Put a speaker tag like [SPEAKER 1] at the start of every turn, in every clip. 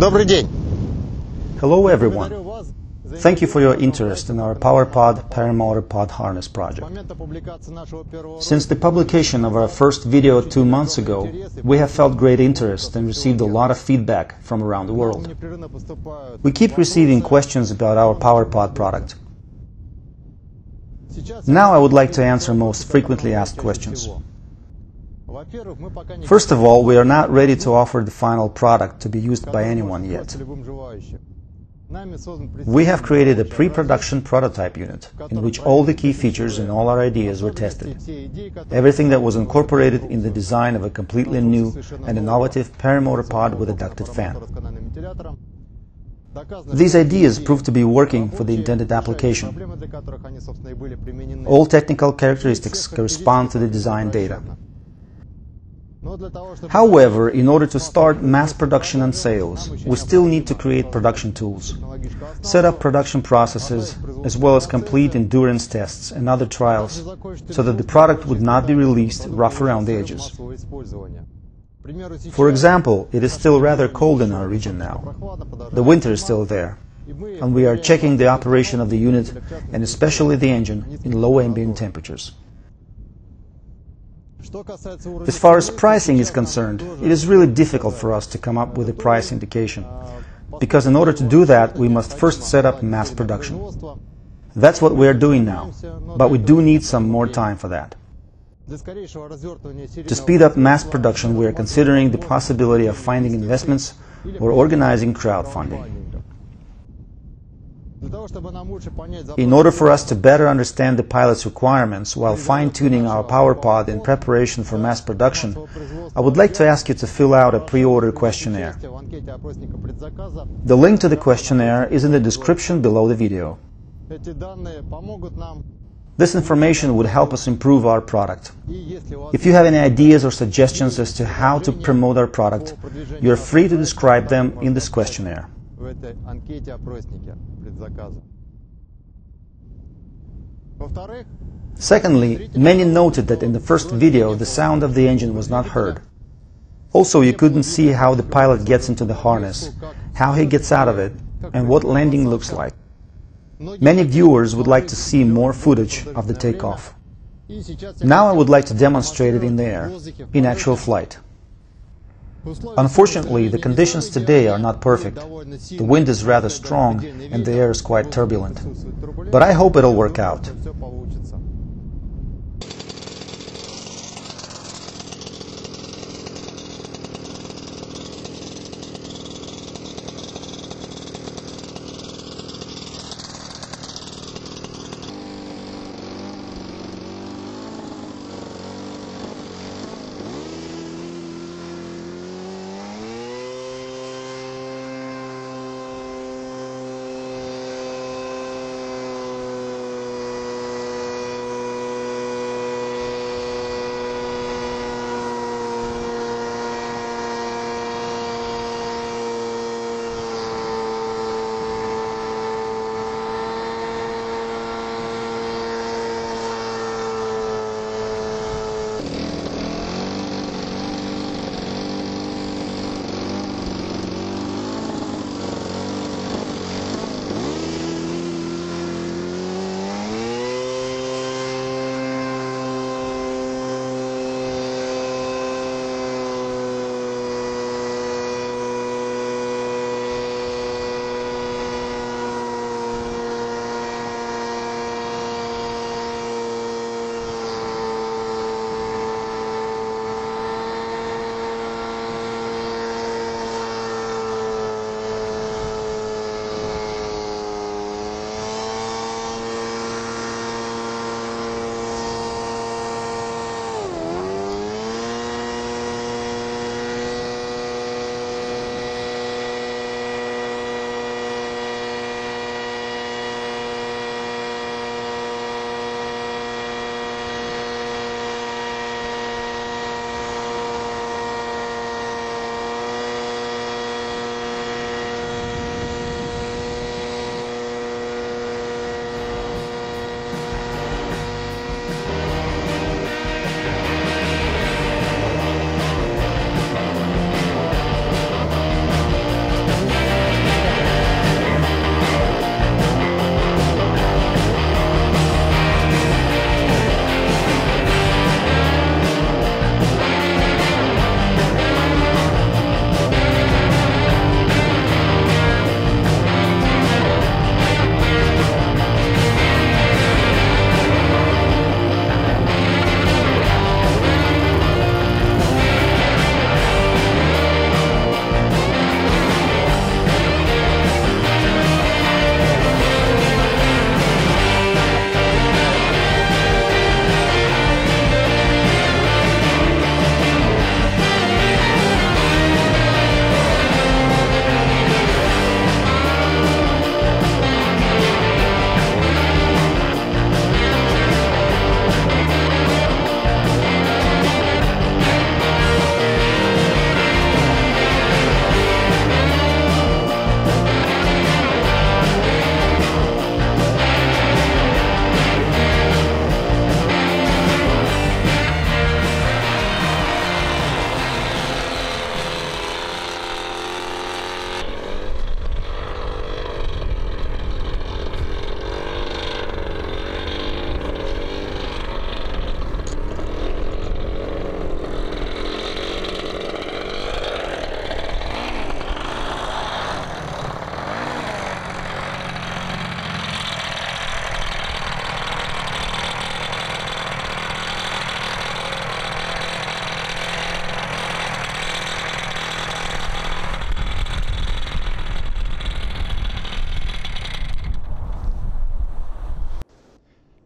[SPEAKER 1] Добрый день.
[SPEAKER 2] Hello everyone. Thank you for your interest in our PowerPod paramotor pod harness project. Since the publication of our first video two months ago, we have felt great interest and received a lot of feedback from around the world. We keep receiving questions about our PowerPod product. Now I would like to answer most frequently asked questions. First of all, we are not ready to offer the final product to be used by anyone yet. We have created a pre-production prototype unit in which all the key features and all our ideas were tested. Everything that was incorporated in the design of a completely new and innovative paramotor pod with a ducted fan. These ideas proved to be working for the intended application. All technical characteristics correspond to the design data. However, in order to start mass production and sales, we still need to create production tools, set up production processes, as well as complete endurance tests and other trials, so that the product would not be released rough around the edges. For example, it is still rather cold in our region now. The winter is still there, and we are checking the operation of the unit and especially the engine in low ambient temperatures. As far as pricing is concerned, it is really difficult for us to come up with a price indication, because in order to do that, we must first set up mass production. That's what we are doing now, but we do need some more time for that. To speed up mass production, we are considering the possibility of finding investments or organizing crowdfunding. In order for us to better understand the pilot's requirements while fine-tuning our PowerPod in preparation for mass production, I would like to ask you to fill out a pre-order questionnaire. The link to the questionnaire is in the description below the video. This information would help us improve our product. If you have any ideas or suggestions as to how to promote our product, you are free to describe them in this questionnaire. Secondly, many noted that in the first video the sound of the engine was not heard. Also, you couldn't see how the pilot gets into the harness, how he gets out of it, and what landing looks like. Many viewers would like to see more footage of the takeoff. Now I would like to demonstrate it in the air, in actual flight. Unfortunately, the conditions today are not perfect. The wind is rather strong and the air is quite turbulent. But I hope it'll work out.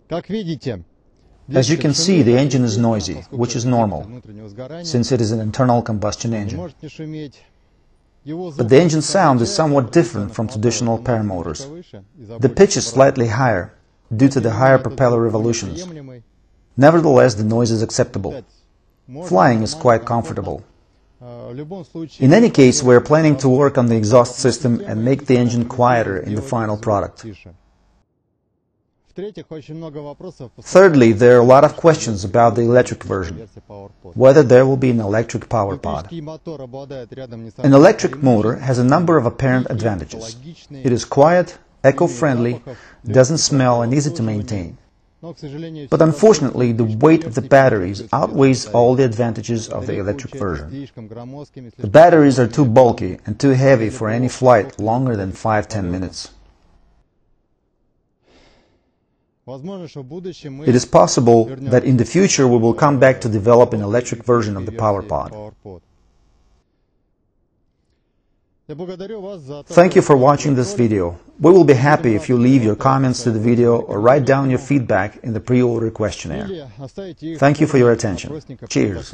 [SPEAKER 2] As you can see, the engine is noisy, which is normal, since it is an internal combustion engine. But the engine sound is somewhat different from traditional paramotors. The pitch is slightly higher, due to the higher propeller revolutions. Nevertheless, the noise is acceptable. Flying is quite comfortable. In any case, we are planning to work on the exhaust system and make the engine quieter in the final product. Thirdly, there are a lot of questions about the electric version, whether there will be an electric power pod. An electric motor has a number of apparent advantages. It is quiet, eco-friendly, doesn't smell and easy to maintain. But unfortunately, the weight of the batteries outweighs all the advantages of the electric version. The batteries are too bulky and too heavy for any flight longer than 5-10 minutes. It is possible that in the future we will come back to develop an electric version of the PowerPod. Thank you for watching this video. We will be happy if you leave your comments to the video or write down your feedback in the pre-order questionnaire. Thank you for your attention. Cheers.